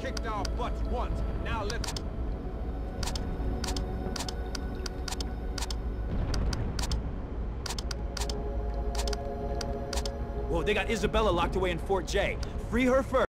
kicked our butts once. Now let's... Whoa, they got Isabella locked away in Fort Jay. Free her first.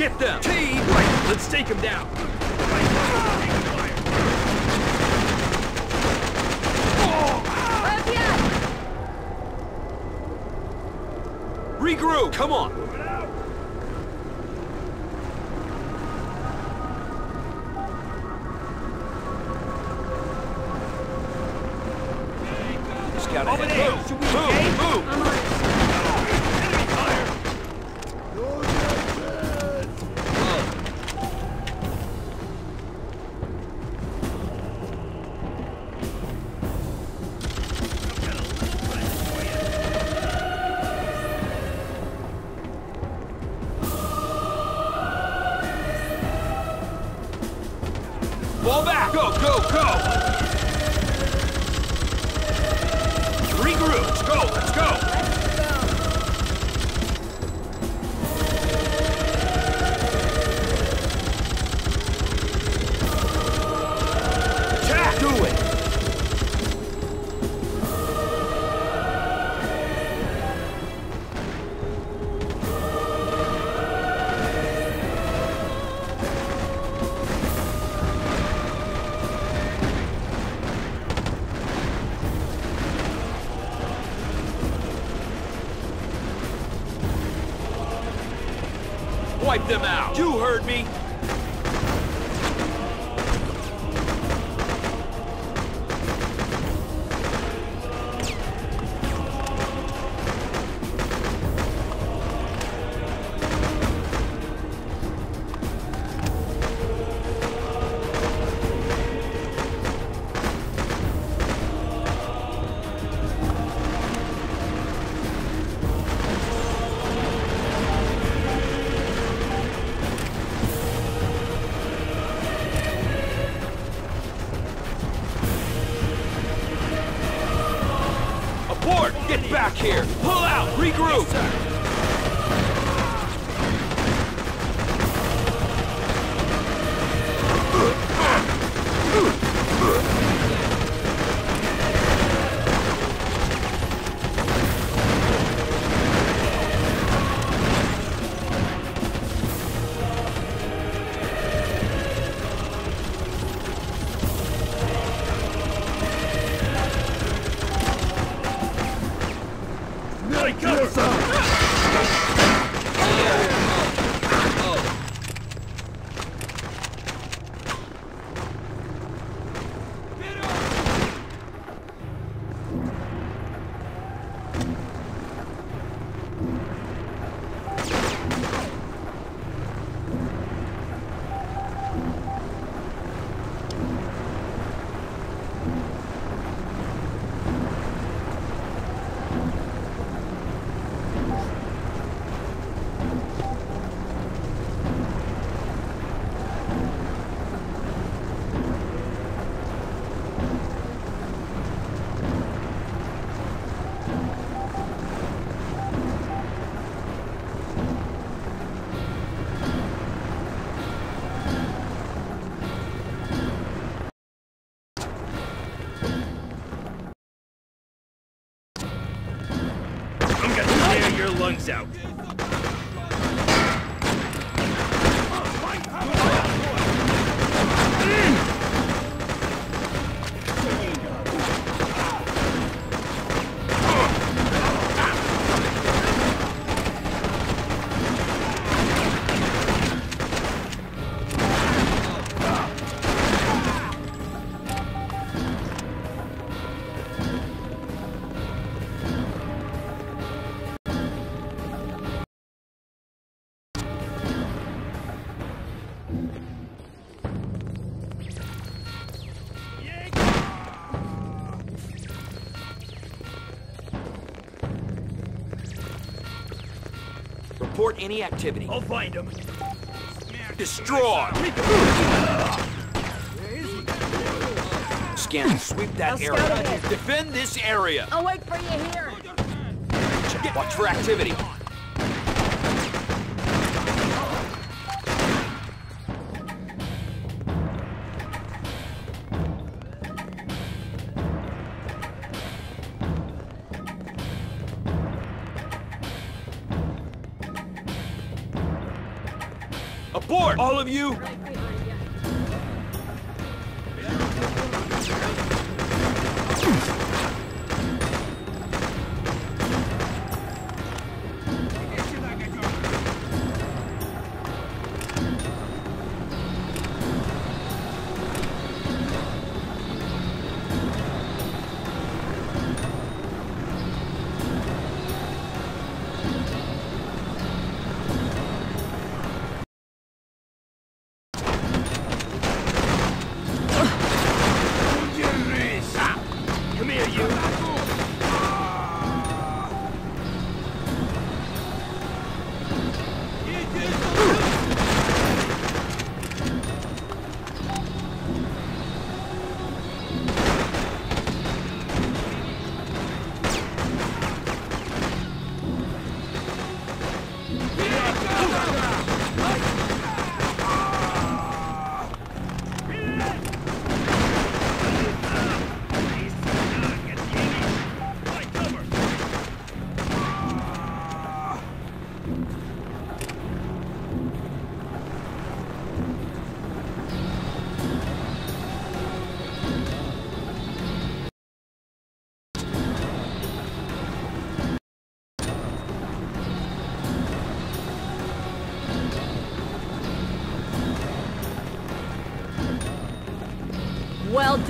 Get them! Team! Right, let's take him down. Regroup! Come on! Scout ahead. Move! Move! Fall back! Go, go, go! Regroup! Let's go, let's go! Wipe them out! You heard me! Here! Pull out! Regroup! lungs out. Report any activity. I'll find him. Destroy! Scan, sweep that I'll area. Defend this area. I'll wait for you here. Watch for activity. Abort, all of you.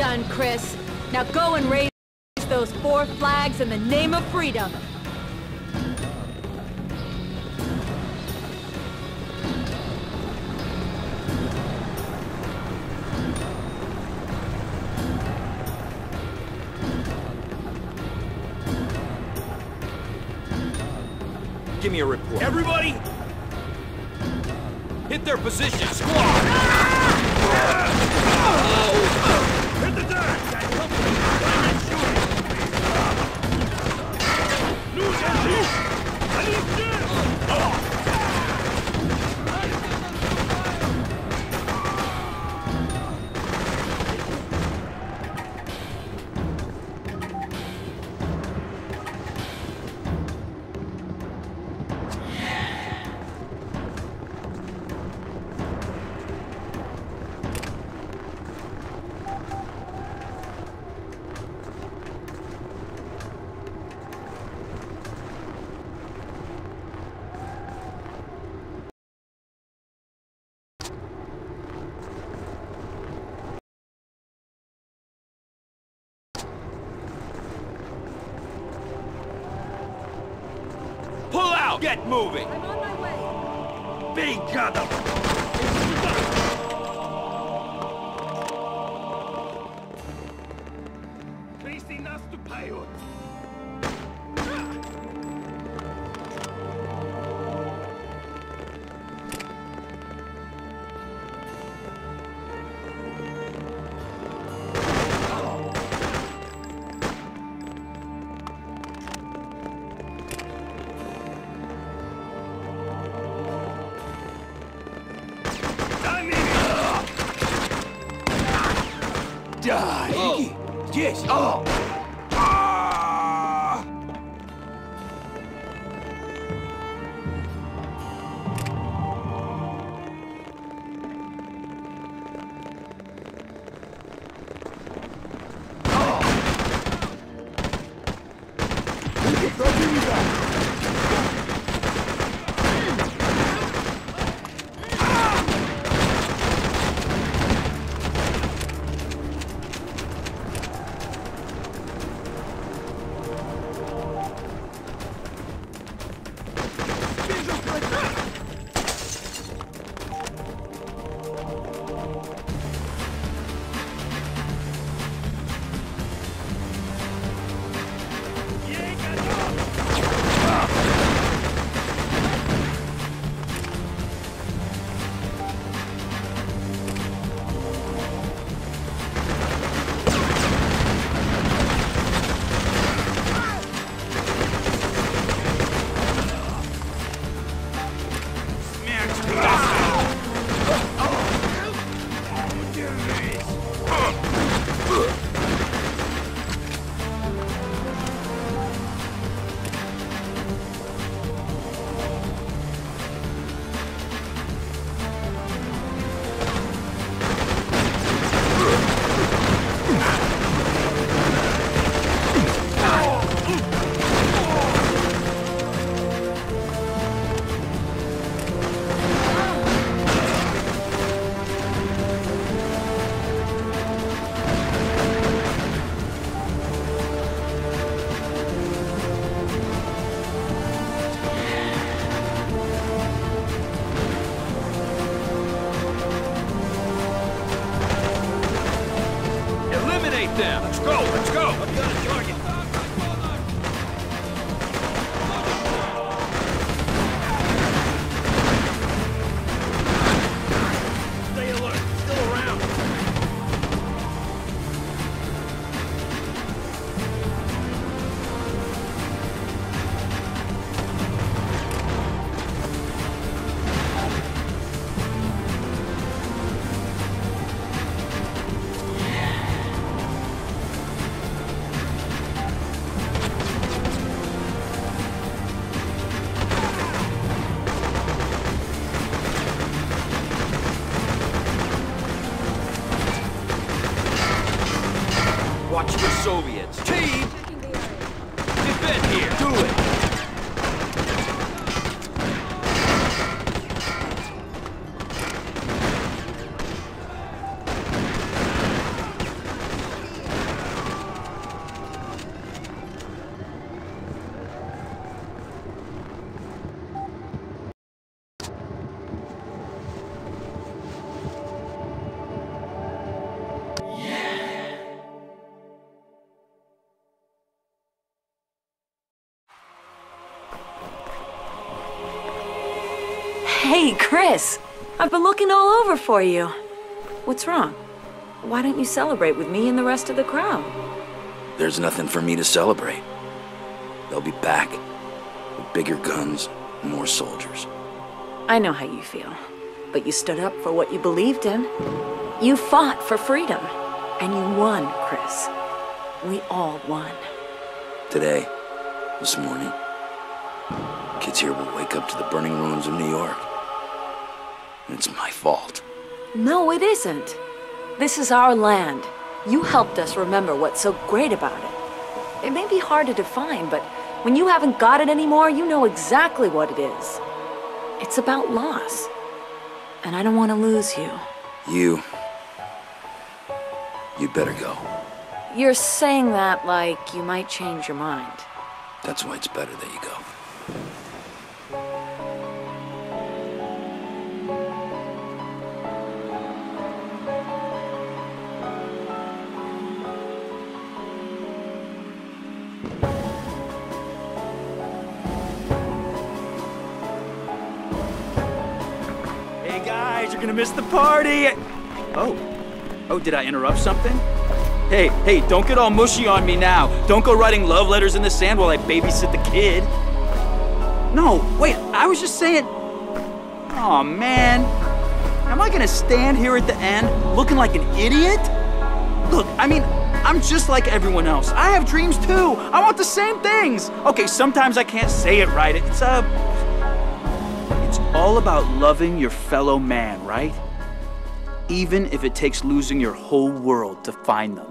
Done, Chris. Now go and raise those four flags in the name of freedom. Give me a report. Everybody, Hit their position, squad! hit the dirt. That out! Get moving! I'm on my way! Be gathered! Kristi to pay pajot! Hey, Chris. I've been looking all over for you. What's wrong? Why don't you celebrate with me and the rest of the crowd? There's nothing for me to celebrate. They'll be back with bigger guns, more soldiers. I know how you feel, but you stood up for what you believed in. You fought for freedom, and you won, Chris. We all won. Today, this morning, kids here will wake up to the burning ruins of New York. It's my fault. No, it isn't. This is our land. You helped us remember what's so great about it. It may be hard to define, but when you haven't got it anymore, you know exactly what it is. It's about loss. And I don't want to lose you. You. You'd better go. You're saying that like you might change your mind. That's why it's better that you go. You're gonna miss the party. Oh. Oh, did I interrupt something? Hey, hey, don't get all mushy on me now. Don't go writing love letters in the sand while I babysit the kid. No, wait, I was just saying. oh, man. Am I gonna stand here at the end looking like an idiot? Look, I mean, I'm just like everyone else. I have dreams too. I want the same things. Okay, sometimes I can't say it right. It's uh it's all about loving your fellow man, right? Even if it takes losing your whole world to find them.